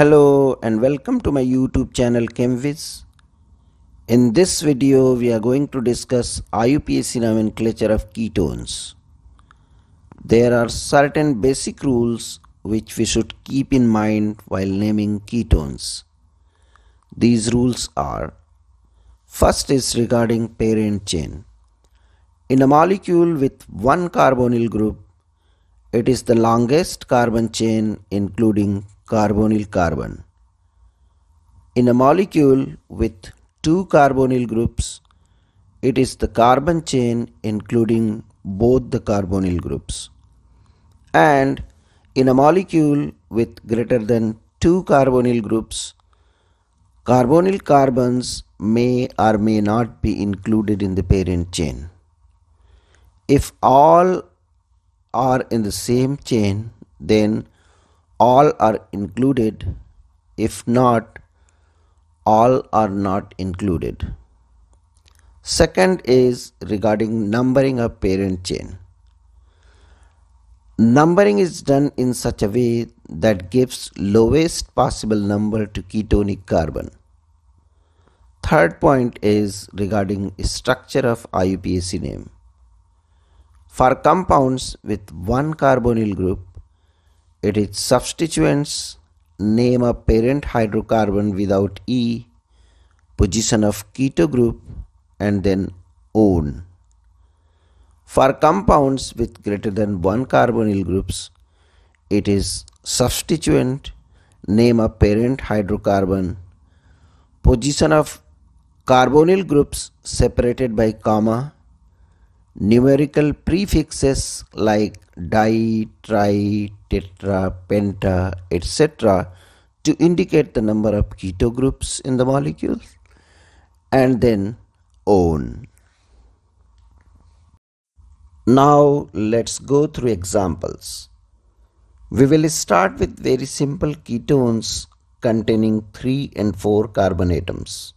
Hello and welcome to my YouTube channel ChemWis. In this video, we are going to discuss IUPAC nomenclature of ketones. There are certain basic rules which we should keep in mind while naming ketones. These rules are First is regarding parent chain. In a molecule with one carbonyl group, it is the longest carbon chain including carbonyl carbon. In a molecule with two carbonyl groups, it is the carbon chain including both the carbonyl groups. And in a molecule with greater than two carbonyl groups, carbonyl carbons may or may not be included in the parent chain. If all are in the same chain, then all are included. If not, all are not included. Second is regarding numbering of parent chain. Numbering is done in such a way that gives lowest possible number to ketonic carbon. Third point is regarding structure of IUPAC name. For compounds with one carbonyl group, it is substituents name a parent hydrocarbon without E, position of keto group, and then own. For compounds with greater than one carbonyl groups, it is substituent name a parent hydrocarbon, position of carbonyl groups separated by comma, numerical prefixes like di, tri, tetra, penta, etc. to indicate the number of keto groups in the molecule, and then own. Now let's go through examples. We will start with very simple ketones containing 3 and 4 carbon atoms.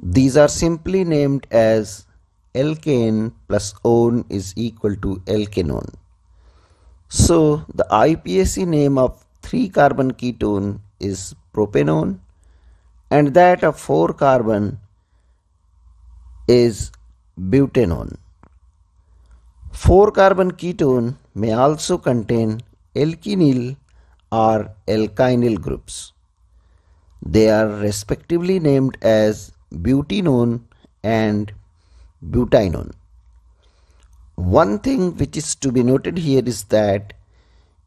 These are simply named as alkane plus one is equal to alkanone. So the IUPAC name of 3 carbon ketone is propanone and that of 4 carbon is butanone. 4 carbon ketone may also contain alkenyl or alkynyl groups. They are respectively named as butenone and butynone. One thing which is to be noted here is that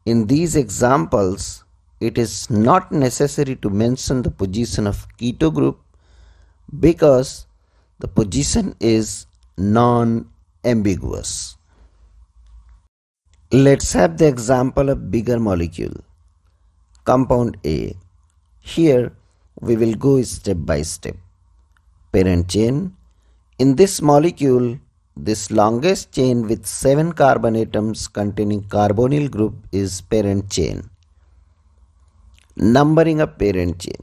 in these examples, it is not necessary to mention the position of keto group because the position is non-ambiguous. Let's have the example of bigger molecule. Compound A. Here we will go step by step parent chain. In this molecule, this longest chain with 7 carbon atoms containing carbonyl group is parent chain. Numbering of parent chain.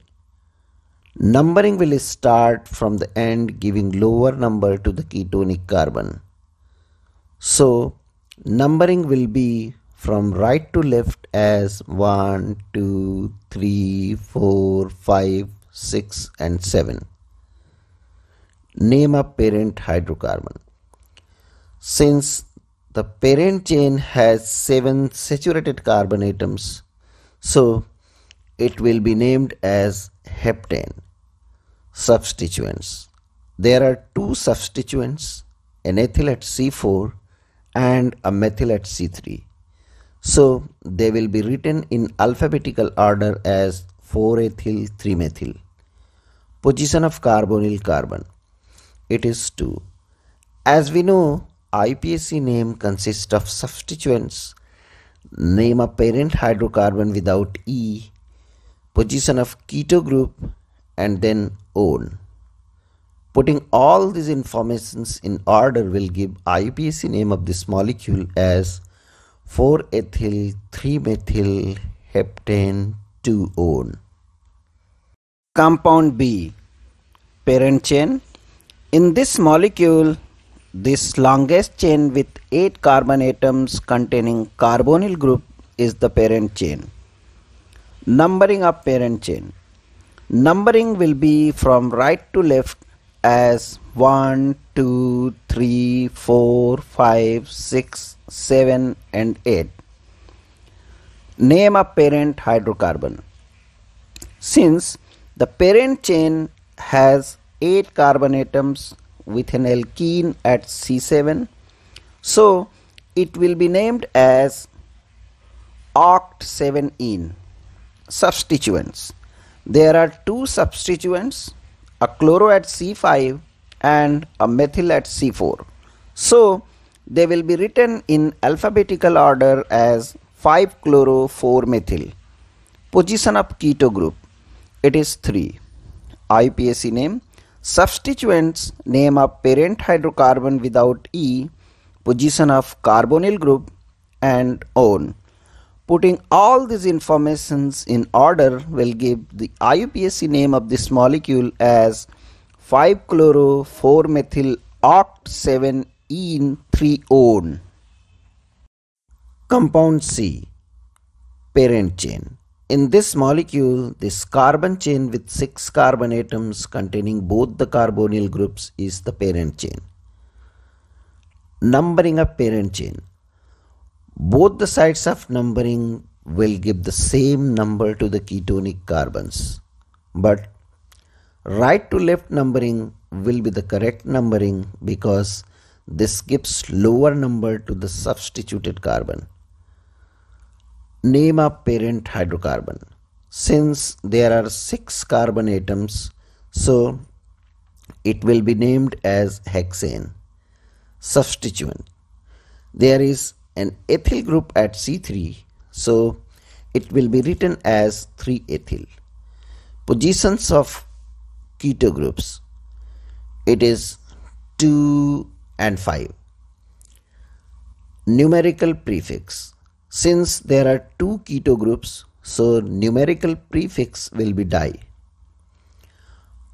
Numbering will start from the end giving lower number to the ketonic carbon. So, numbering will be from right to left as 1, 2, 3, 4, 5, 6 and 7 name a parent hydrocarbon. Since the parent chain has seven saturated carbon atoms, so it will be named as heptane. Substituents. There are two substituents, an ethyl at C4 and a methyl at C3. So they will be written in alphabetical order as 4-ethyl 3-methyl. Position of carbonyl carbon it is 2. As we know, IUPAC name consists of substituents, name a parent hydrocarbon without E, position of keto group, and then own. Putting all these informations in order will give IUPAC name of this molecule as 4-ethyl 3-methyl heptane 2-one. Compound B Parent chain in this molecule, this longest chain with 8 carbon atoms containing carbonyl group is the parent chain. Numbering of parent chain. Numbering will be from right to left as 1, 2, 3, 4, 5, 6, 7 and 8. Name of parent hydrocarbon. Since the parent chain has 8 carbon atoms with an alkene at C7, so it will be named as oct7ene. Substituents. There are two substituents, a chloro at C5 and a methyl at C4. So they will be written in alphabetical order as 5-chloro 4-methyl. Position of keto group. It is 3. IUPAC name. Substituents name of parent hydrocarbon without E. Position of carbonyl group and on. Putting all these informations in order will give the IUPAC name of this molecule as 5-chloro-4-methyl oct-7-ene 3-one. Compound C Parent chain In this molecule, this carbon chain with 6 carbon atoms containing both the carbonyl groups is the parent chain. Numbering of parent chain both the sides of numbering will give the same number to the ketonic carbons. But right to left numbering will be the correct numbering because this gives lower number to the substituted carbon. Name of parent hydrocarbon. Since there are six carbon atoms, so it will be named as hexane. Substituent. There is an ethyl group at C3 so it will be written as 3-ethyl. Positions of keto groups it is 2 and 5. Numerical prefix since there are two keto groups so numerical prefix will be di.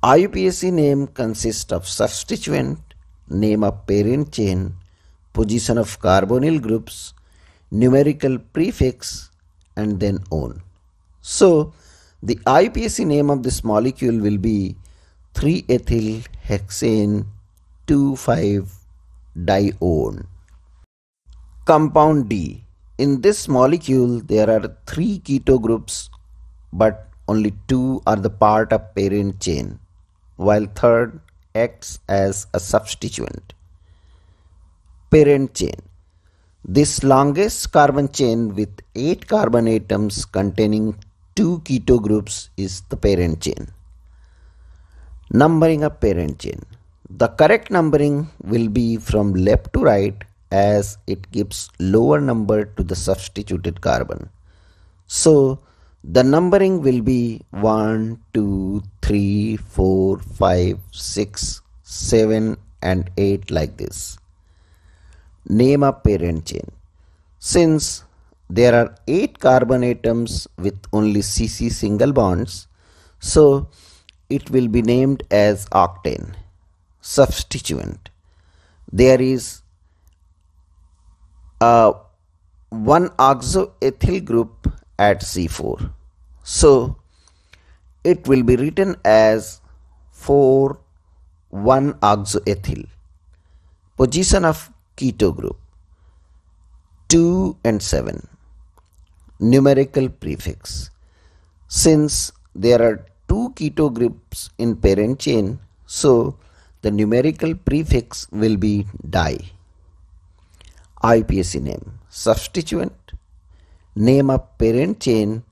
IUPAC name consists of substituent, name of parent chain, position of carbonyl groups, numerical prefix and then on. So the IUPAC name of this molecule will be 3-ethyl hexane 2,5-dione. Compound D. In this molecule there are three keto groups but only two are the part of parent chain while third acts as a substituent parent chain. This longest carbon chain with 8 carbon atoms containing 2 keto groups is the parent chain. Numbering of parent chain. The correct numbering will be from left to right as it gives lower number to the substituted carbon. So the numbering will be 1, 2, 3, 4, 5, 6, 7 and 8 like this name a parent chain. Since there are 8 carbon atoms with only CC single bonds, so it will be named as octane. Substituent. There is a 1 oxoethyl group at C4. So it will be written as 4 1 oxoethyl. Position of keto group 2 and 7 numerical prefix since there are two keto groups in parent chain so the numerical prefix will be di IUPAC name substituent name of parent chain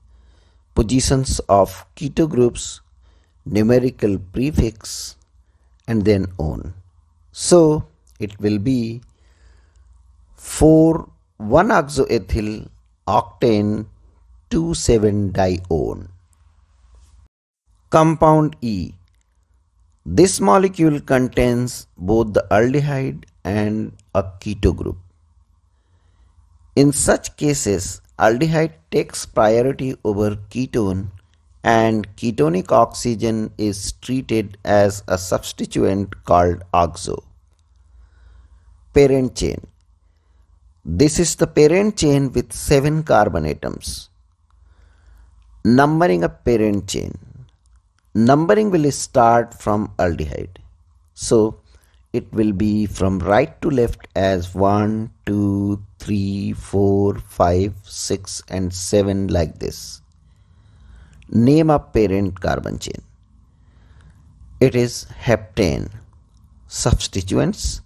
positions of keto groups numerical prefix and then on so it will be 4 1-oxoethyl octane 2 7 dione. Compound E. This molecule contains both the aldehyde and a keto group. In such cases, aldehyde takes priority over ketone and ketonic oxygen is treated as a substituent called oxo. Parent chain this is the parent chain with 7 carbon atoms. Numbering a parent chain. Numbering will start from aldehyde. So it will be from right to left as 1, 2, 3, 4, 5, 6 and 7 like this. Name a parent carbon chain. It is heptane. Substituents.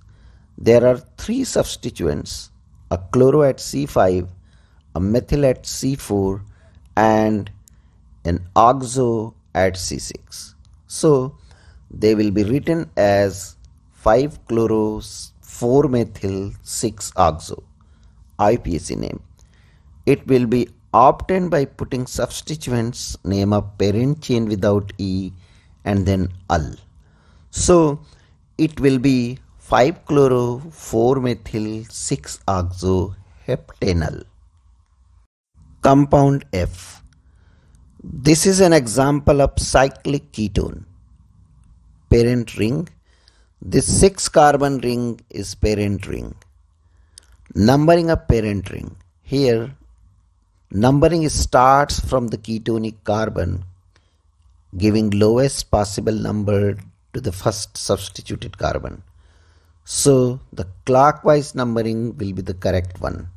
There are three substituents a chloro at C5, a methyl at C4 and an oxo at C6. So they will be written as 5 chloro 4 methyl 6 oxo IUPAC name. It will be obtained by putting substituents name of parent chain without E and then al. So it will be 5 chloro 4 methyl 6 oxo heptanal. Compound F this is an example of cyclic ketone. Parent ring. This 6 carbon ring is parent ring. Numbering a parent ring. Here, numbering starts from the ketonic carbon, giving lowest possible number to the first substituted carbon. So, the clockwise numbering will be the correct one.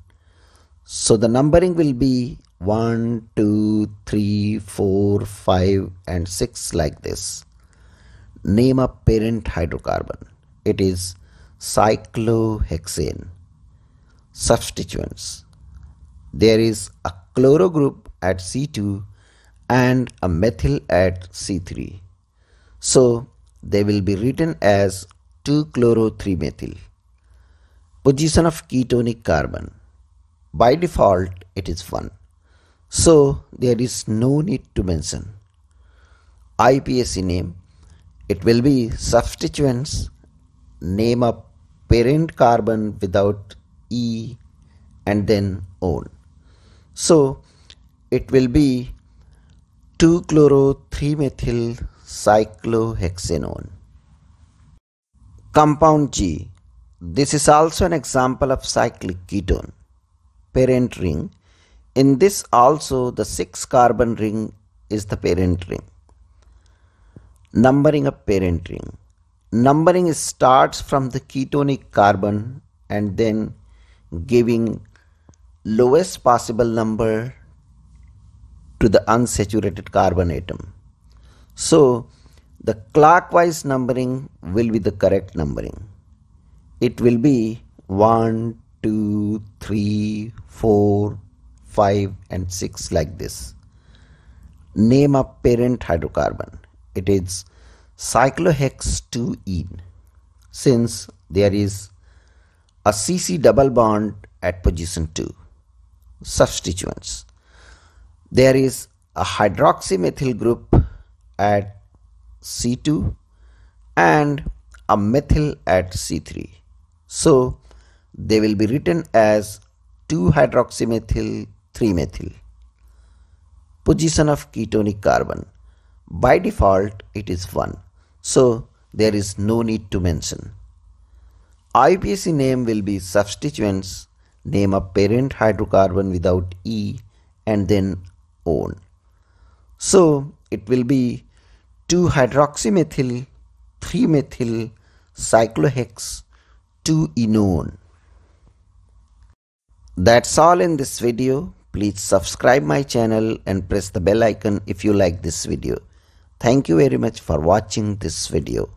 So, the numbering will be 1, 2, 3, 4, 5 and 6 like this. Name a parent hydrocarbon. It is cyclohexane. Substituents. There is a chloro group at C2 and a methyl at C3. So they will be written as 2-chloro-3-methyl. Position of ketonic carbon. By default, it is 1. So there is no need to mention IUPAC name. It will be substituents name of parent carbon without E and then on. So it will be 2-chloro-3-methyl cyclohexanone. Compound G. This is also an example of cyclic ketone. Parent ring in this also the 6 carbon ring is the parent ring. Numbering a parent ring. Numbering starts from the ketonic carbon and then giving lowest possible number to the unsaturated carbon atom. So the clockwise numbering will be the correct numbering. It will be 1, 2, 3, 4, 5 and 6 like this. Name of parent hydrocarbon. It is cyclohex-2-ene since there is a CC double bond at position 2. Substituents. There is a hydroxymethyl group at C2 and a methyl at C3. So they will be written as 2 hydroxymethyl 3-methyl. Position of ketonic carbon. By default, it is 1. So, there is no need to mention. IUPAC name will be substituents, name of parent hydrocarbon without E and then on. So, it will be 2-hydroxymethyl 3-methyl cyclohex 2-enone. That's all in this video. Please subscribe my channel and press the bell icon if you like this video. Thank you very much for watching this video.